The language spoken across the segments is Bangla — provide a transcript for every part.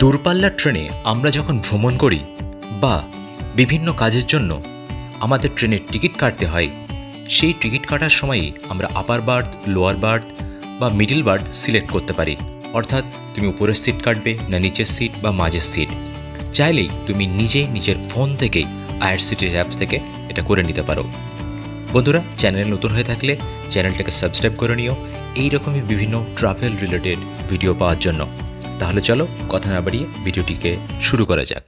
দূরপাল্লার ট্রেনে আমরা যখন ভ্রমণ করি বা বিভিন্ন কাজের জন্য আমাদের ট্রেনের টিকিট কাটতে হয়, সেই টিকিট কাটার সময়ই আমরা আপার বার্থ লোয়ার বার্থ বা মিডল বার্থ সিলেক্ট করতে পারি। অর্থাৎ তুমি উপরের সিট কাটবে না নিচের সিট বা মাঝের সিট চাইলেই তুমি নিজেই নিজের ফোন থেকেই আয়ার আইআরসিটির অ্যাপস থেকে এটা করে নিতে পারো। বন্ধুরা চ্যানেল নতুন হয়ে থাকলে চ্যানেলটাকে সাবস্ক্রাইব করে নিও। এই রকমই বিভিন্ন ট্রাভেল রিলেটেড ভিডিও পাওয়ার জন্য। তাহলে চলো কথা না বাড়িয়ে ভিডিওটিকে শুরু করা যাক।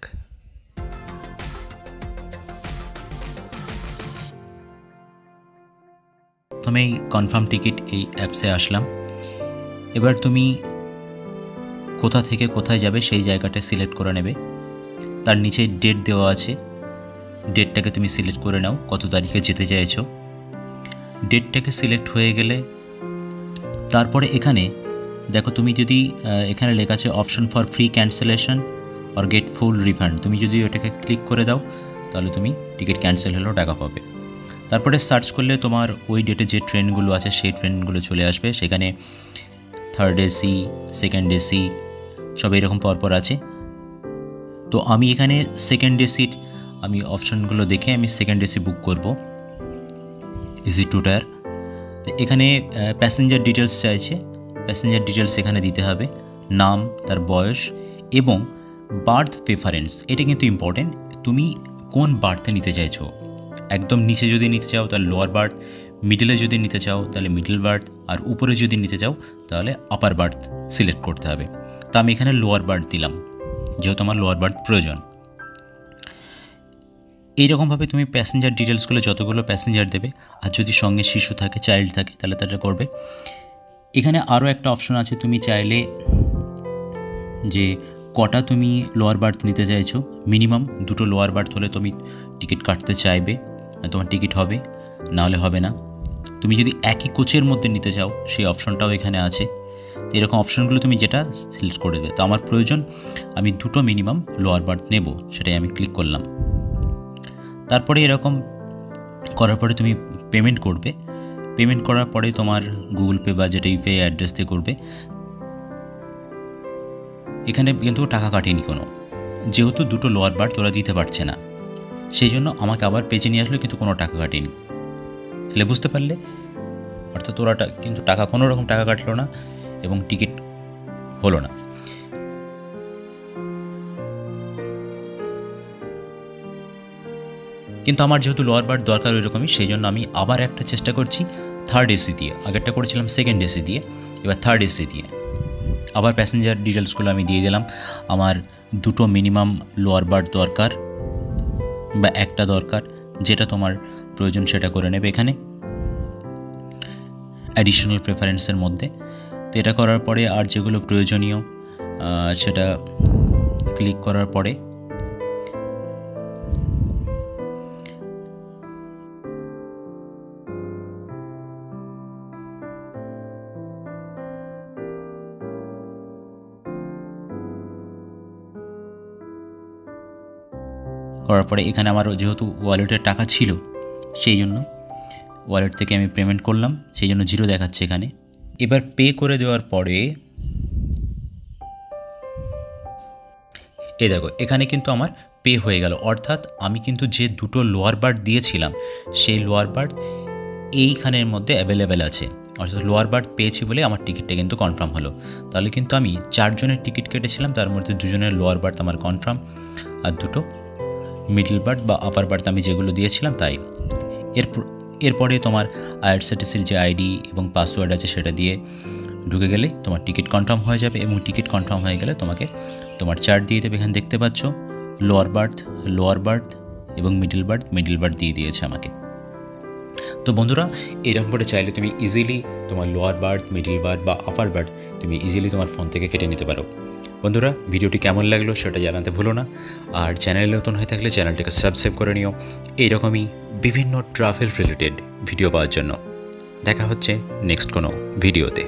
প্রথমেই কনফার্ম টিকিট এই অ্যাপসে আসলাম। এবার তুমি কোথা থেকে কোথায় যাবে সেই জায়গাটা সিলেক্ট করে নেবে। তার নিচে ডেট দেওয়া আছে। ডেটটাকে তুমি সিলেক্ট করে নাও, কত তারিখে যেতে চাইছো। ডেটটাকে সিলেক্ট হয়ে গেলে তারপরে এখানে দেখো, তুমি যদি এখানে লেখা আছে option for free cancellation or get full refund তুমি যদি ওটাকে ক্লিক করে দাও, তাহলে তুমি টিকিট ক্যান্সেল হলেও টাকা পাবে। তারপরে সার্চ করলে তোমার ওই ডেটে যে ট্রেনগুলো আছে, সেই ট্রেনগুলো চলে আসবে। সেখানে থার্ড এসি সেকেন্ড এসি সব এরকম পরপর আছে। তো আমি এখানে সেকেন্ড এসির আমি অপশানগুলো দেখে আমি সেকেন্ড এসি বুক করব। ইজি টু টায়ার তো এখানে প্যাসেঞ্জার ডিটেলস চাইছে। প্যাসেঞ্জার ডিটেলস এখানে দিতে হবে, নাম, তার বয়স এবং বার্থ প্রেফারেন্স এটা কিন্তু ইম্পর্টেন্ট তুমি কোন বার্থে নিতে চাইছো? একদম নিচে যদি নিতে চাও, তাহলে লোয়ার বার্থ মিডলে যদি নিতে চাও, তাহলে মিডল বার্থ আর উপরে যদি নিতে চাও, তাহলে আপার বার্থ সিলেক্ট করতে হবে। তা আমি এখানে লোয়ার বার্থ দিলাম, যেহেতু আমার লোয়ার বার্থ প্রয়োজন। এইরকমভাবে তুমি প্যাসেঞ্জার ডিটেলসগুলো যতগুলো প্যাসেঞ্জার দেবে, আর যদি সঙ্গে শিশু থাকে চাইল্ড থাকে, তাহলে তাটা করবে। এখানে আরও একটা অপশন আছে, তুমি চাইলে যে কটা তুমি লোয়ার বার্থ নিতে চাইছো মিনিমাম দুটো লোয়ার বার্থ হলে তুমি টিকিট কাটতে চাইবে তোমার টিকিট হবে না হলে হবে না। তুমি যদি একই কোচের মধ্যে নিতে চাও, সেই অপশনটাও এখানে আছে। তো এরকম অপশনগুলো তুমি যেটা সিলেক্ট করে দেবে। তো আমার প্রয়োজন আমি দুটো মিনিমাম লোয়ার বার্থ নেব, সেটাই আমি ক্লিক করলাম। তারপরে এরকম করার পরে তুমি পেমেন্ট করবে। পেমেন্ট করার পরে তোমার গুগল পে বা যেটা ইউপিআই অ্যাড্রেস দিয়ে করবে, এখানে কিন্তু টাকা কাটেনি কোনো। যেহেতু দুটো লোয়ার বার তোরা দিতে পারছে না, সেই জন্য আমাকে আবার পেজে নিয়ে আসলো কিন্তু কোনো টাকা কাটেনি। তাহলে বুঝতে পারলে? অর্থাৎ তোরা কিন্তু টাকা কোনো রকম টাকা কাটলো না এবং টিকিট হলো না। কিন্তু আমার যেহেতু লোয়ার বার দরকার ওই রকমই, সেই জন্য আমি আবার একটা চেষ্টা করছি থার্ড এসি দিয়ে, আগেরটা করেছিলাম সেকেন্ড এসি দিয়ে, এবার থার্ড এসি দিয়ে। আবার প্যাসেঞ্জার ডিটেলসগুলো আমি দিয়ে দিলাম। আমার দুটো মিনিমাম লোয়ার বার্থ দরকার বা একটা দরকার, যেটা তোমার প্রয়োজন সেটা করে নেবে এখানে। অ্যাডিশনাল প্রেফারেন্সের মধ্যে। তো এটা করার পরে আর যেগুলো প্রয়োজনীয় সেটা ক্লিক করার পরে করার পরে এখানে আমার যেহেতু ওয়ালেটের টাকা ছিল, সেই জন্য ওয়ালেট থেকে আমি পেমেন্ট করলাম, সেই জন্য জিরো দেখাচ্ছে এখানে। এবার পে করে দেওয়ার পরে, এই দেখো, এখানে কিন্তু আমার পে হয়ে গেল। অর্থাৎ আমি কিন্তু যে দুটো লোয়ার বার্ড দিয়েছিলাম, সেই লোয়ার বার্ড এইখানের মধ্যে অ্যাভেলেবেল আছে। অর্থাৎ লোয়ার বার্ড পেয়েছি বলে আমার টিকিটটা কিন্তু কনফার্ম হলো। তাহলে কিন্তু আমি চারজনের টিকিট কেটেছিলাম, তার মধ্যে দুজনের লোয়ার বার্থ আমার কনফার্ম আর দুটো মিডল বার্থ বা আপার বার্থ আমি যেগুলো দিয়েছিলাম তাই। এর এরপরে তোমার আইআরসিটিসির যে আইডি এবং পাসওয়ার্ড আছে সেটা দিয়ে ঢুকে গেলে তোমার টিকিট কনফার্ম হয়ে যাবে এবং টিকিট কনফার্ম হয়ে গেলে তোমাকে তোমার চার্ট দিয়ে দেবে এখানে দেখতে পাচ্ছ। লোয়ার বার্থ লোয়ার বার্থ এবং মিডল বার্থ মিডল বার্থ দিয়ে দিয়েছে আমাকে। তো বন্ধুরা, এরকম করে চাইলে তুমি ইজিলি তোমার লোয়ার বার্থ মিডল বার্থ বা আপার বার্থ তুমি ইজিলি তোমার ফোন থেকে কেটে নিতে পারো। বন্ধুরা, ভিডিওটি কেমন লাগল সেটা জানাতে ভুলো না। আর চ্যানেলে নতুন হয়ে থাকলে চ্যানেলটাকে সাবস্ক্রাইব করে নিও। এইরকমই বিভিন্ন ট্রাভেল রিলেটেড ভিডিও পাওয়ার জন্য। দেখা হচ্ছে নেক্সট কোনো ভিডিওতে।